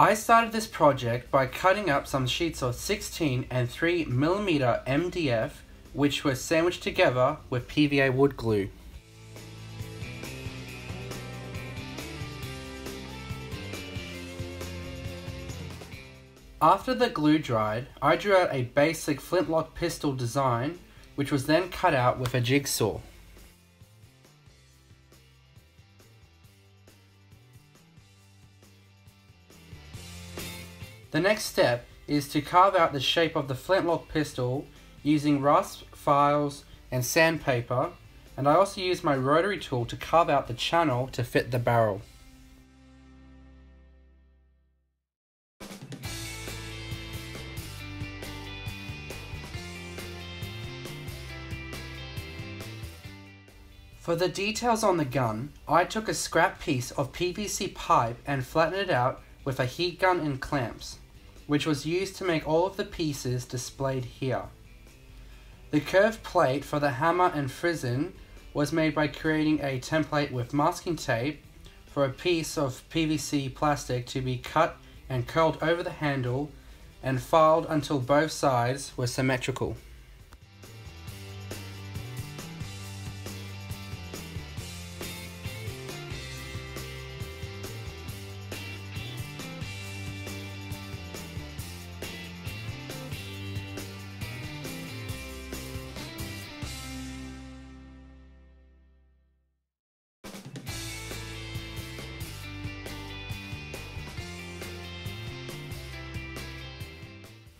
I started this project by cutting up some sheets of 16 and 3 millimeter MDF which were sandwiched together with PVA wood glue. After the glue dried, I drew out a basic flintlock pistol design which was then cut out with a jigsaw. The next step is to carve out the shape of the flintlock pistol using rasp files and sandpaper and I also use my rotary tool to carve out the channel to fit the barrel. For the details on the gun, I took a scrap piece of PVC pipe and flattened it out with a heat gun and clamps, which was used to make all of the pieces displayed here. The curved plate for the hammer and frizzen was made by creating a template with masking tape for a piece of PVC plastic to be cut and curled over the handle and filed until both sides were symmetrical.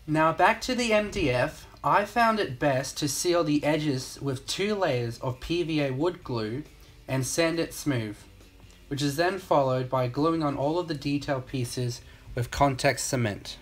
Now back to the MDF, I found it best to seal the edges with two layers of PVA wood glue and sand it smooth, which is then followed by gluing on all of the detail pieces with contact cement.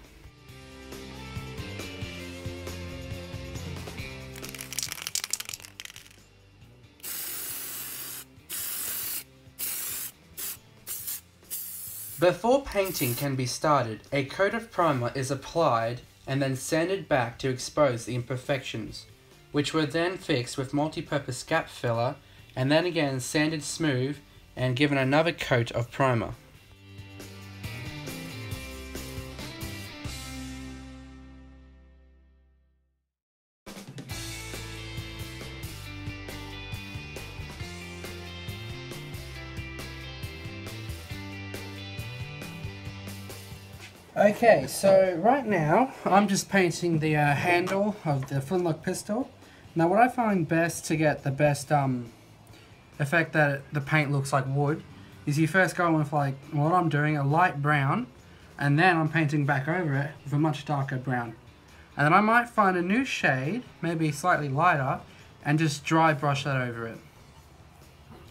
Before painting can be started, a coat of primer is applied and then sanded back to expose the imperfections, which were then fixed with multi-purpose gap filler and then again sanded smooth and given another coat of primer. Okay, so right now I'm just painting the uh, handle of the flintlock pistol. Now what I find best to get the best um, effect that the paint looks like wood is you first go with like what I'm doing, a light brown, and then I'm painting back over it with a much darker brown. And then I might find a new shade, maybe slightly lighter, and just dry brush that over it.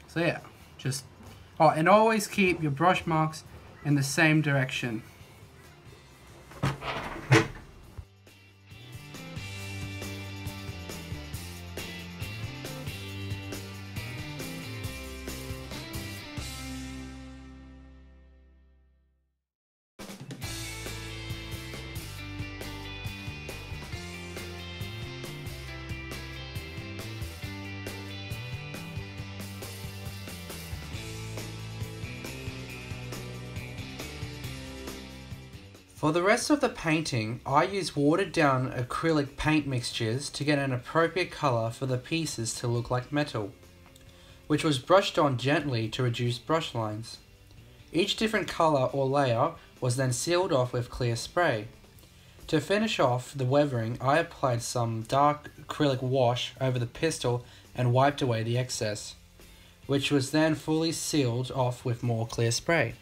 So yeah, just, oh, and always keep your brush marks in the same direction. For the rest of the painting, I use watered down acrylic paint mixtures to get an appropriate colour for the pieces to look like metal, which was brushed on gently to reduce brush lines. Each different colour or layer was then sealed off with clear spray. To finish off the weathering, I applied some dark acrylic wash over the pistol and wiped away the excess, which was then fully sealed off with more clear spray.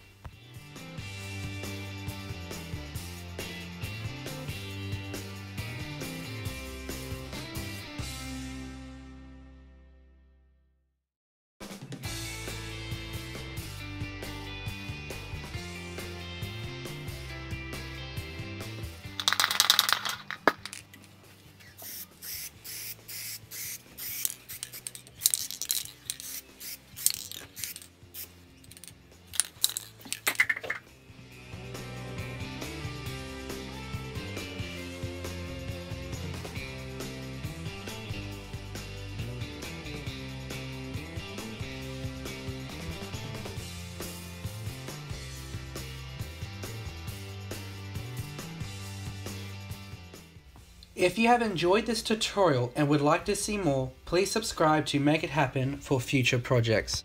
If you have enjoyed this tutorial and would like to see more, please subscribe to make it happen for future projects.